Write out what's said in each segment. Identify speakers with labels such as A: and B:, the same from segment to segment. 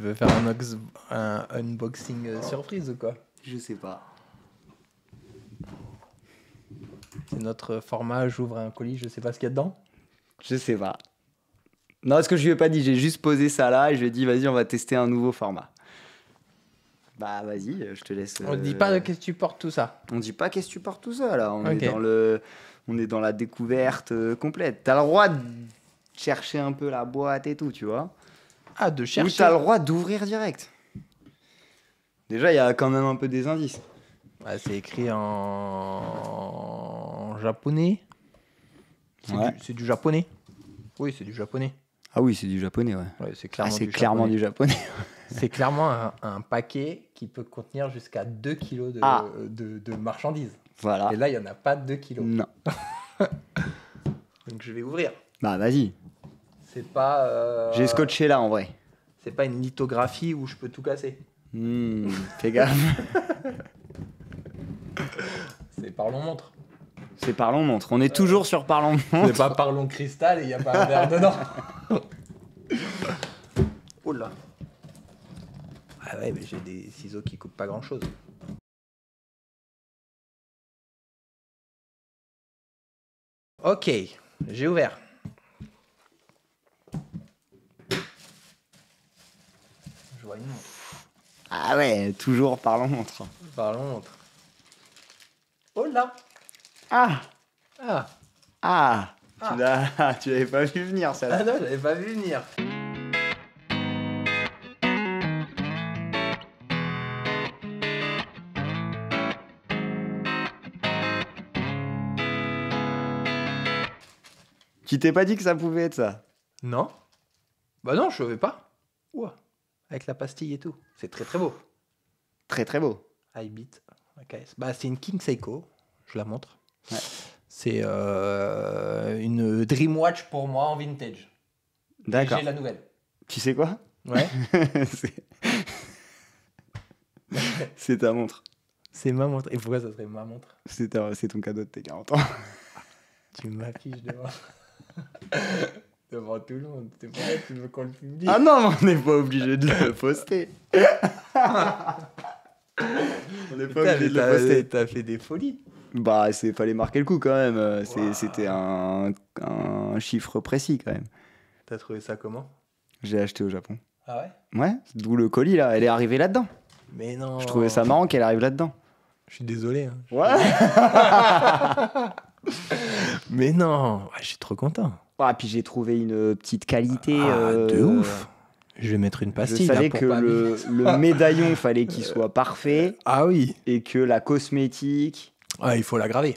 A: veux faire un, ox- un unboxing euh, surprise ou quoi
B: Je sais pas.
A: C'est notre format, j'ouvre un colis, je sais pas ce qu'il y a dedans.
B: Je sais pas. Non, ce que je lui ai pas dit, j'ai juste posé ça là et je lui ai dit, vas-y, on va tester un nouveau format. Bah, vas-y, je te laisse.
A: On ne dit
B: euh,
A: pas qu'est-ce que tu portes tout ça.
B: On dit pas qu'est-ce que tu portes tout ça là. On est dans le, on est dans la découverte euh, complète. T'as le droit de chercher un peu la boîte et tout, tu vois.
A: Ah, de
B: Ou
A: chercher.
B: t'as le droit d'ouvrir direct. Déjà, il y a quand même un peu des indices.
A: Ah, c'est écrit en japonais. C'est
B: Ouais.
A: du, c'est du japonais. Oui, c'est du japonais.
B: Ah oui, c'est du japonais, ouais.
A: Ouais, c'est
B: Ah,
A: clairement,
B: c'est
A: du,
B: clairement
A: japonais.
B: du japonais.
A: C'est clairement un, un paquet qui peut contenir jusqu'à 2 kilos de,
B: Ah.
A: de, de marchandises.
B: voilà.
A: Et là, il n'y en a pas 2 kilos.
B: Non.
A: Donc je vais ouvrir.
B: Bah, vas-y.
A: C'est pas. euh,
B: J'ai scotché là en vrai.
A: C'est pas une lithographie où je peux tout casser.
B: Hmm, fais gaffe.
A: C'est parlons montre.
B: C'est Parlons Montre. On est toujours sur Parlons
A: C'est
B: Montre.
A: pas parlons cristal et il n'y a pas un verre dedans. là. Ah ouais, mais j'ai des ciseaux qui coupent pas grand chose. Ok, j'ai ouvert. Je vois une montre.
B: Ah ouais, toujours Parlons Montre.
A: Parlons montre. Oh là
B: Ah
A: Ah
B: Ah,
A: Ah.
B: Tu l'as, tu l'avais pas vu venir
A: Ah
B: celle-là.
A: non, j'avais pas vu venir.
B: Tu t'es pas dit que ça pouvait être ça?
A: Non Bah non, je savais pas. Ouah. Avec la pastille et tout. C'est très très beau.
B: Très très beau.
A: iBeat, AKS. Bah c'est une King Seiko. Je la montre.
B: Ouais.
A: C'est euh, une Dreamwatch pour moi en vintage.
B: D'accord.
A: J'ai la nouvelle.
B: Tu sais quoi?
A: Ouais.
B: C'est- ta montre.
A: c'est ma montre. Et pourquoi ça serait ma montre?
B: C'est ton cadeau de tes 40 ans.
A: Tu m'affiches devant. devant tout le monde. C'est pour ça que tu veux qu'on le publie.
B: Ah non, mais on n'est pas obligé de le poster. on n'est pas obligé de le poster.
A: T'as fait des folies.
B: Bah, c'est fallait marquer le coup quand même. euh. C'était un, un chiffre précis quand même.
A: T'as trouvé ça comment?
B: J'ai acheté au Japon.
A: Ah ouais?
B: Ouais, d'où le colis là. Elle est arrivée là-dedans.
A: Mais non.
B: Je trouvais ça marrant qu'elle arrive là-dedans.
A: Je suis désolé. hein.
B: Ouais.
A: Mais non. Ouais, je suis trop content.
B: Ah, puis j'ai trouvé une petite qualité.
A: Ah,
B: euh,
A: de ouf. Je vais mettre une
B: Je
A: pastille. là,
B: savais
A: pour
B: que
A: pas
B: le, le médaillon fallait qu'il soit parfait
A: Ah oui.
B: et que la cosmétique.
A: Ah, il faut la graver.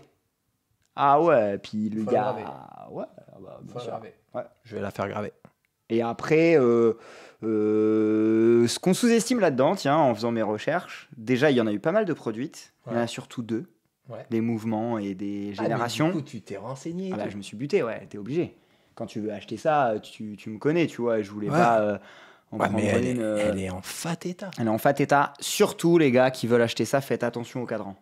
B: Ah ouais, puis le gars.
A: graver.
B: Ouais, ah bah, bien
A: Faut la
B: sûr.
A: graver.
B: Ouais.
A: Je vais la faire graver.
B: Et après, euh, euh, ce qu'on sous-estime là-dedans, tiens, en faisant mes recherches, déjà, il y en a eu pas mal de produites. Il y en a surtout deux
A: Ouais.
B: des mouvements et des
A: Ah, mais
B: générations.
A: du coup, tu t'es renseigné.
B: Ah bah, je me suis buté, ouais, t'es obligé. Quand tu veux acheter ça, tu, tu me connais, tu vois, et je voulais
A: Ouais.
B: pas euh, en
A: Ouais, mais elle est,
B: une, euh,
A: elle est en fat état.
B: elle est en fat état. Surtout, les gars qui veulent acheter ça, faites attention au cadran.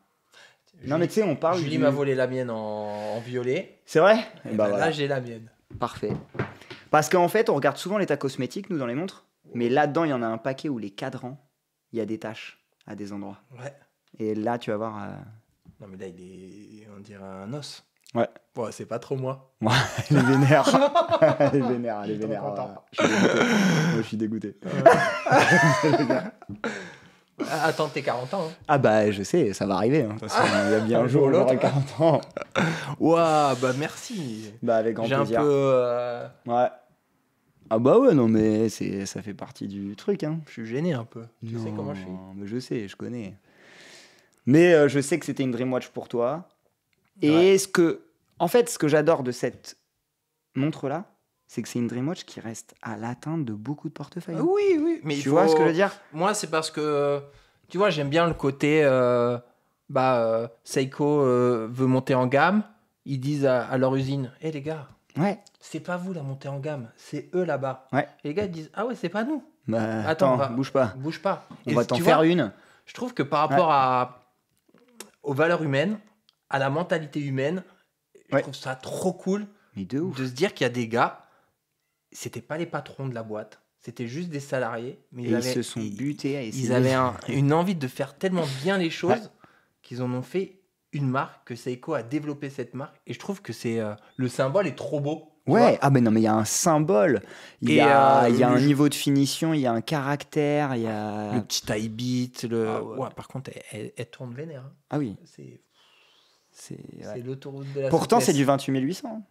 B: Non, mais tu sais, on parle.
A: Julie
B: du-
A: m'a volé la mienne en, en violet.
B: C'est vrai?
A: Et
B: Eh bah
A: ben
B: voilà.
A: Là, j'ai la mienne.
B: Parfait. Parce qu'en fait, on regarde souvent l'état cosmétique, nous, dans les montres. Mais là-dedans, il y en a un paquet où les cadrans, il y a des taches à des endroits.
A: Ouais.
B: Et là, tu vas voir. euh,
A: Non, mais là, il est. On dirait un os.
B: Ouais.
A: Bon, c'est pas trop moi.
B: elle est vénère. elle est vénère, elle est vénère. Je suis dégoûté. Moi, je suis dégoûté.
A: Ah, Attends tes 40 ans. hein.
B: Ah bah, je sais, ça va arriver. hein. Façon, il y a bien un jour où j'aurai
A: l'autre.
B: 40 ans.
A: Ouah, bah merci.
B: Bah, avec grand
A: J'ai un peu.
B: plaisir.
A: euh,
B: Ouais. Ah bah ouais, non, mais c'est, ça fait partie du truc, hein.
A: Je suis gêné un peu. Tu sais comment je suis.
B: mais je sais, je connais. Mais euh, je sais que c'était une Dreamwatch pour toi. Et
A: Ouais.
B: ce que, en fait, ce que j'adore de cette montre-là, c'est que c'est une Dreamwatch qui reste à l'atteinte de beaucoup de portefeuilles.
A: Ah Oui, oui. Mais
B: tu
A: faut-
B: vois ce que je veux dire?
A: Moi, c'est parce que, tu vois, j'aime bien le côté, euh, bah, euh, Seiko euh, veut monter en gamme. Ils disent à, à leur usine, hé les gars,
B: Ouais.
A: c'est pas vous la montée en gamme, c'est eux là-bas.
B: Ouais.
A: Et les gars ils disent, ah ouais, c'est pas nous,
B: Bah,
A: Attends, va-
B: bouge pas.
A: bouge pas.
B: On
A: Et
B: va t'en faire
A: vois,
B: une.
A: Je trouve que par rapport à, aux valeurs humaines, à la mentalité humaine, je
B: Ouais.
A: trouve ça trop cool
B: Mais de ouf.
A: de se dire qu'il y a des gars, c'était pas les patrons de la boîte, C'était juste des salariés, mais
B: Et
A: ils
B: ils
A: avaient,
B: se sont butés à essayer.
A: ils avaient un- une envie de faire tellement bien les choses
B: Ouais.
A: qu'ils en ont fait une marque, que Seiko a développé cette marque. Et je trouve que c'est euh, le symbole est trop beau.
B: Ouais, ah ben non, mais il y a un symbole, il y a,
A: euh,
B: y a un
A: jeu-
B: niveau de finition, il y a un caractère, il y a.
A: Le petit high beat, le...
B: Ah ouais.
A: ouais, par contre, elle, elle- elle tourne vénère. hein.
B: Ah oui,
A: C'est
B: c'est.
A: c'est
B: ouais.
A: l'autoroute de la
B: Pourtant, c'est du 28 800.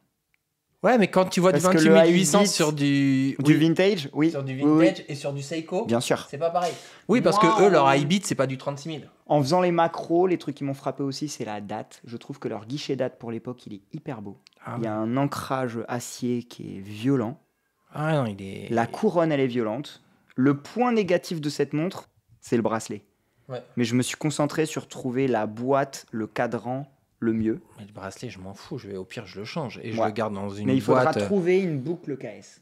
A: Ouais, mais quand tu vois du
B: Parce que
A: 28
B: le high
A: 800
B: beat,
A: sur du...
B: Du
A: oui,
B: vintage, oui.
A: sur du
B: Oui, oui,
A: vintage et sur du Seiko,
B: bien sûr.
A: c'est pas pareil. Oui, parce que eux, leur
B: euh,
A: high beat, c'est pas du 36 000.
B: En faisant les macros, les trucs qui m'ont frappé aussi, c'est la date. Je trouve que leur guichet date pour l'époque, il est hyper beau.
A: Ah,
B: Il y a un ancrage acier qui est violent.
A: Ah non, il est...
B: La couronne, elle est violente. Le point négatif de cette montre, c'est le bracelet.
A: Ouais.
B: Mais je me suis concentré sur trouver la boîte, le cadran, le mieux.
A: Mais le bracelet, je m'en fous. Je vais, au pire, je le change et je
B: Ouais.
A: le garde dans une
B: Mais il faudra
A: boîte. euh,
B: trouver une boucle KS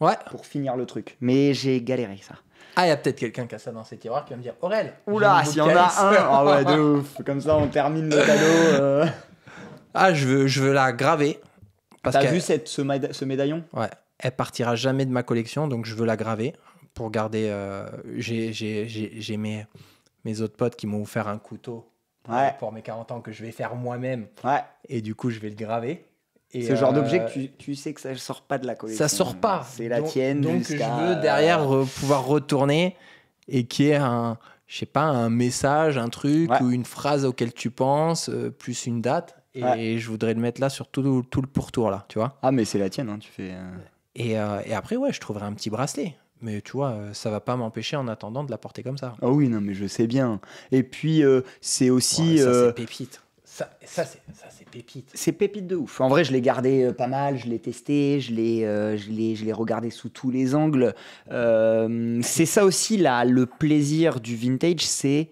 A: Ouais.
B: pour finir le truc. Mais j'ai galéré ça.
A: Ah, il y a peut-être quelqu'un qui a ça dans ses tiroirs qui va me dire Aurel.
B: Oula, s'il y en a un, ah ouais, de ouf. Comme ça, on termine le cadeau. euh.
A: Ah, je veux, je veux la graver.
B: T'as vu cette, ce, méda- ce médaillon?
A: Ouais, elle partira jamais de ma collection, donc je veux la graver pour garder. euh, j'ai mes, mes autres potes qui m'ont offert un couteau
B: Ouais,
A: pour mes 40 ans que je vais faire moi-même
B: ouais.
A: et du coup, je vais le graver. Et,
B: Ce genre
A: euh,
B: d'objet que tu, tu sais que ça sort pas de la collection.
A: Ça sort pas.
B: C'est la
A: Donc-
B: tienne.
A: Donc je veux derrière euh, pouvoir retourner et qu'il y ait un, je sais pas, un message, un truc
B: Ouais.
A: ou une phrase auquel tu penses, euh, plus une date. Et
B: Ouais.
A: je voudrais le mettre là sur tout, tout le pourtour là, tu vois.
B: Ah, mais c'est la tienne, hein, tu fais. euh,
A: Et, euh, et après, ouais, je trouverai un petit bracelet. Mais tu vois, euh, ça va pas m'empêcher en attendant de la porter comme ça.
B: Ah oui, non, mais je sais bien. Et puis, euh, c'est aussi.
A: Ouais, ça,
B: euh,
A: c'est pépite. Ça, ça c'est pépite.
B: C'est pépite de ouf. En vrai, je l'ai gardé euh, pas mal, je l'ai testé, je l'ai, euh, je l'ai, je l'ai regardé sous tous les angles. Euh, c'est ça aussi là, le plaisir du vintage, c'est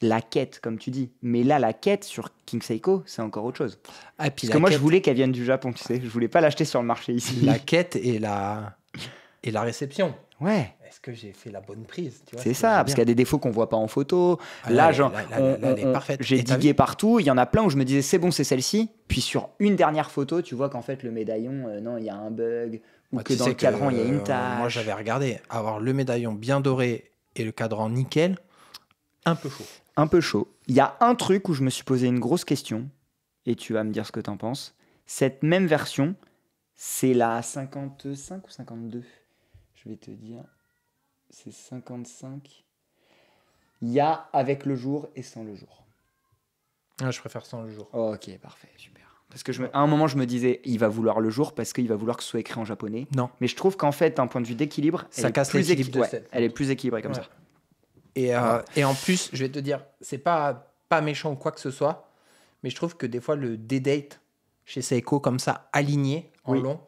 B: la quête, comme tu dis. Mais là, la quête sur King Seiko, c'est encore autre chose.
A: Ah, puis
B: Parce que moi, je voulais qu'elle vienne du Japon, tu sais. Je voulais pas l'acheter sur le marché ici.
A: la quête et la, et la réception.
B: Ouais,
A: Est-ce que j'ai fait la bonne prise
B: c'est ça, parce qu'il y a des défauts qu'on voit pas en photo.
A: Ah,
B: là, j'ai digué partout. Il y en a plein où je me disais, c'est bon, c'est celle-ci. Puis sur une dernière photo, tu vois qu'en fait, le médaillon, euh, non, il y a un bug. Ou
A: Moi,
B: que dans le cadran, il y a
A: euh,
B: une tache.
A: Moi, j'avais regardé avoir le médaillon bien doré et le cadran nickel, un peu chaud.
B: un peu chaud. Il y a un truc où je me suis posé une grosse question, et tu vas me dire ce que tu en penses. Cette même version, c'est la 55 ou 52 Je vais te dire. C'est 55. Il y a avec le jour et sans le jour.
A: Ah, je préfère sans le jour.
B: ok, parfait, super. Parce que je me- à un moment, je me disais, il va vouloir le jour parce qu'il va vouloir que ce soit écrit en japonais.
A: Non.
B: Mais je trouve qu'en fait, d'un point de vue d'équilibre,
A: Ça
B: elle, est
A: casse
B: plus
A: l'équilibre
B: ouais,
A: cette
B: elle est plus équilibrée comme
A: Ouais.
B: ça.
A: Et, euh, et en plus, je vais te dire, c'est pas, pas méchant ou quoi que ce soit, mais je trouve que des fois, le D-Date chez Seiko, comme ça, aligné en
B: Oui.
A: long,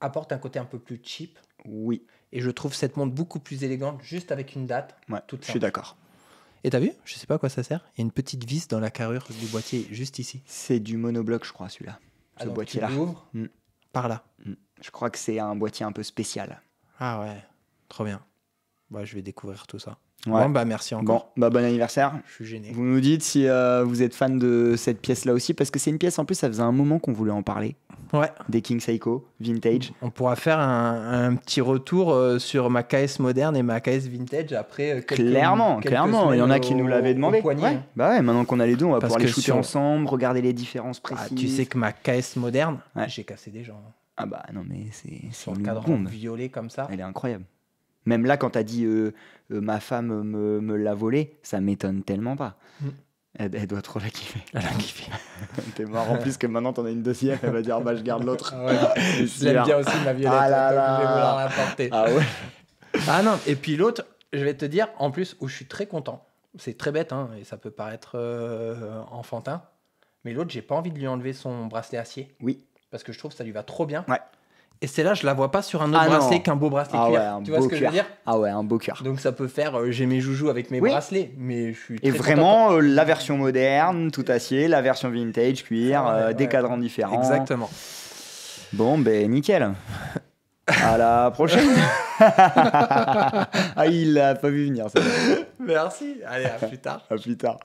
A: apporte un côté un peu plus cheap.
B: Oui,
A: Et je trouve cette montre beaucoup plus élégante, juste avec une date.
B: ouais,
A: Toute
B: je suis d'accord.
A: Et t'as vu? Je sais pas à quoi ça sert. Il y a une petite vis dans la carrure du boîtier, juste ici.
B: C'est du monobloc, je crois, celui-là. Ce
A: Ah,
B: boîtier-là.
A: Tu l'ouvres
B: Mm.
A: par là.
B: Je crois que c'est un boîtier un peu spécial.
A: Ah ouais, trop bien. Bah, je vais découvrir tout ça.
B: Ouais.
A: Bon, bah merci
B: Bon,
A: encore.
B: bah bon anniversaire.
A: Je suis gêné.
B: Vous nous dites si euh, vous êtes fan de cette pièce-là aussi, parce que c'est une pièce, en plus, ça faisait un moment qu'on voulait en parler.
A: Ouais.
B: Des King Seiko, vintage.
A: On pourra faire un, un petit retour euh, sur ma KS moderne et ma KS vintage après euh, quelques-
B: clairement,
A: quelques
B: clairement. Il y en a qui nous l'avaient demandé. Ouais. Bah ouais, maintenant qu'on a les deux, on va
A: Parce
B: pouvoir les shooter
A: sur-
B: ensemble, regarder les différences
A: Ah,
B: précises.
A: tu sais que ma KS moderne,
B: Ouais.
A: j'ai cassé des gens. hein.
B: Ah bah non, mais c'est
A: Sur le cadran violet comme ça.
B: Elle est incroyable. Même là, quand t'as dit euh, euh, ma femme me, me l'a volé, ça m'étonne tellement pas.
A: Mm.
B: Elle, elle doit trop la kiffer.
A: Elle a kiffé.
B: T'es marrant en plus que maintenant t'en as une deuxième, elle va dire bah je garde l'autre. C'est sûr.
A: J'aime bien aussi ma violette.
B: Ah là.
A: Je vais vouloir la porter.
B: Ah ouais
A: Ah non, et puis l'autre, je vais te dire, en plus, où je suis très content. C'est très bête, hein, et ça peut paraître euh, enfantin. Mais l'autre, j'ai pas envie de lui enlever son bracelet acier.
B: Oui.
A: Parce que je trouve que ça lui va trop bien.
B: Ouais.
A: Et c'est là, je la vois pas sur un autre
B: Ah
A: bracelet qu'un beau bracelet
B: Ah
A: cuir.
B: ouais,
A: tu vois ce que je veux
B: cuir.
A: dire
B: Ah ouais, un beau cœur.
A: Donc ça peut faire, euh, j'ai mes joujoux avec mes
B: Oui.
A: bracelets, mais je suis
B: Et
A: très
B: vraiment, euh, la version moderne, tout acier, la version vintage, cuir,
A: Ah ouais,
B: euh,
A: ouais.
B: des cadrans différents.
A: Exactement.
B: Bon, ben nickel. À la prochaine. ah, il l'a pas vu venir, ça.
A: Merci. Allez, à plus tard.
B: À plus tard.